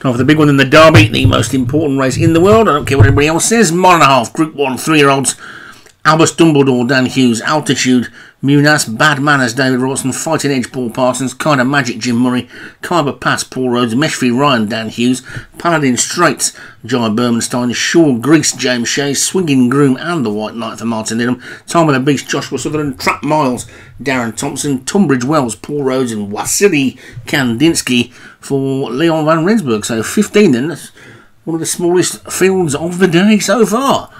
Time for the big one in the Derby, the most important race in the world. I don't care what anybody else says. Mile and a half, Group 1, three-year-olds. Albus Dumbledore, Dan Hughes, Altitude, Munas, Bad Manners, David Robertson, Fighting Edge, Paul Parsons, Kind of Magic, Jim Murray, Khyber Pass, Paul Rhodes, Meshfi Ryan, Dan Hughes, Paladin Straits, Jai Bermanstein, Shaw Grease, James Shea, Swinging Groom, and the White Knight for Martin Needham, Time of the Beast, Joshua Sutherland, Trap Miles, Darren Thompson, Tunbridge Wells, Paul Rhodes, and Wasily Kandinsky for Leon Van Rensburg. So 15 then, that's one of the smallest fields of the day so far.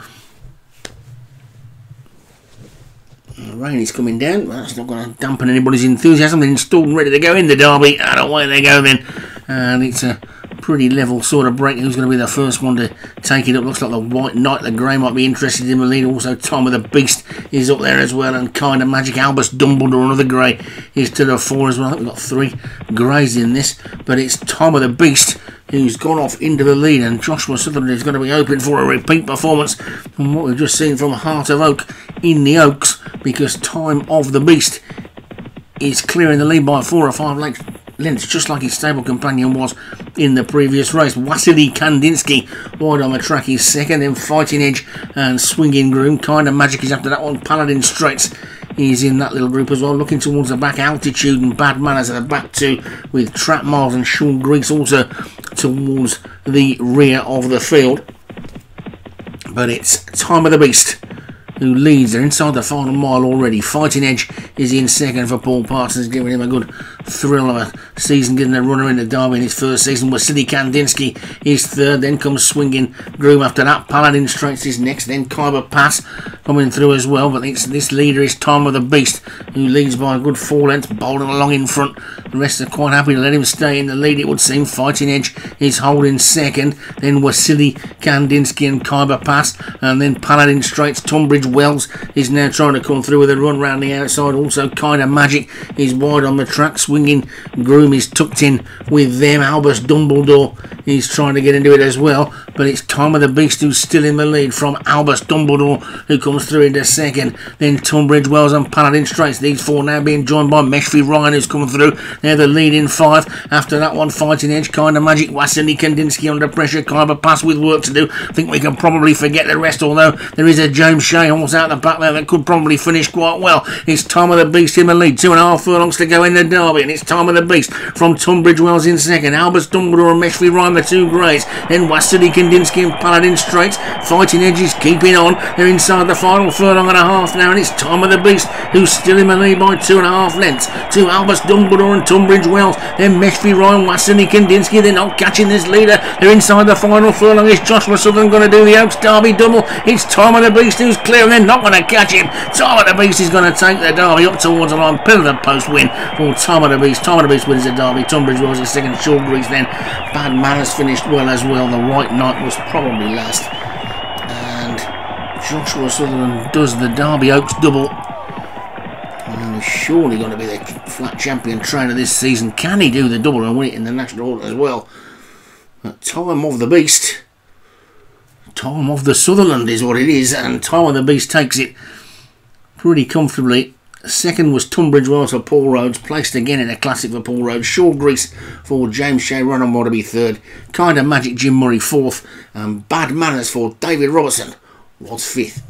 The rain is coming down. Well, that's not going to dampen anybody's enthusiasm. They're installed and ready to go in the derby. And away they go then. And it's a pretty level sort of break. Who's going to be the first one to take it up? Looks like the White Knight, the Grey might be interested in the lead. Also, Time of the Beast is up there as well. And kind of Magic Albus Dumbledore, another Grey, is to the four as well. We've got three Greys in this. But it's Time of the Beast who's gone off into the lead, and Joshua Sutherland is going to be hoping for a repeat performance from what we've just seen from Heart of Oak in the Oaks, because Time of the Beast is clearing the lead by four or five lengths, just like his stable companion was in the previous race. Wasily Kandinsky wide on the track is second, then Fighting Edge and Swinging Groom. Kind of Magic is after that one. Paladin Straits He's in that little group as well, looking towards the back. Altitude and Bad Manners at the back too, with Trap Miles and Sean Grease also towards the rear of the field. But it's Time of the Beast who leads. They're inside the final mile already. Fighting Edge is in second for Paul Parsons, giving him a good thrill of a season, getting a runner in the Derby in his first season. Wasily Kandinsky is third, then comes Swinging Groom after that. Paladin Straits his next, then Khyber Pass coming through as well. But this leader is Time of the Beast, who leads by a good four lengths, bowling along in front. The rest are quite happy to let him stay in the lead, it would seem. Fighting Edge is holding second, then Wasily Kandinsky and Khyber Pass, and then Paladin Straits, Tunbridge Wells is now trying to come through with a run round the outside. Also, kind of magic is wide on the track. Swinging Groom is tucked in with them. Albus Dumbledore is trying to get into it as well. But it's Time of the Beast who's still in the lead from Albus Dumbledore, who comes through into second. Then Tunbridge Wells and Paladin Straits. These four now being joined by Meshfi Ryan, who's coming through. They're the leading five. After that one, Fighting Edge, kind of magic. Wasily Kandinsky under pressure. Khyber Pass with work to do. I think we can probably forget the rest, although there is a James Shea almost out the back there that could probably finish quite well. It's Time of the Beast in the lead. Two and a half furlongs to go in the derby, and it's Time of the Beast from Tunbridge Wells in second. Albus Dumbledore and Meshfi Ryan, the two greys. Then Wasily Kandinsky and Paladin Straits. Fighting edges keeping on. They're inside the final furlong and a half now, and it's Time of the Beast who's still in the lead by two and a half lengths. To Albus Dumbledore and Tunbridge Wells. Then Meshfi Ryan, Wasily Kandinsky. They're not catching this leader. They're inside the final furlong. Is Joshua Sutherland going to do the Oaks Derby double? It's Time of the Beast who's clear, and they're not going to catch him. Time of the Beast is going to take the Derby up towards the line. Pillar the post win for Time of the Beast. Time of the Beast wins the Derby. Tunbridge Wells is second. Sean Grease then. Bad Manners finished well as well. The White Knight was probably last. And Joshua Sutherland does the Derby Oaks double. And he's surely going to be the flat champion trainer this season. Can he do the double and win it in the national order as well? Time of the Beast. Time of the Sutherland is what it is, and Time of the Beast takes it pretty comfortably. Second was Tunbridge Wells for Paul Rhodes, placed again in a classic for Paul Rhodes. Shaw Grease for James Shea, on to third. Kind of Magic Jim Murray fourth, and Bad Manners for David Robertson was fifth.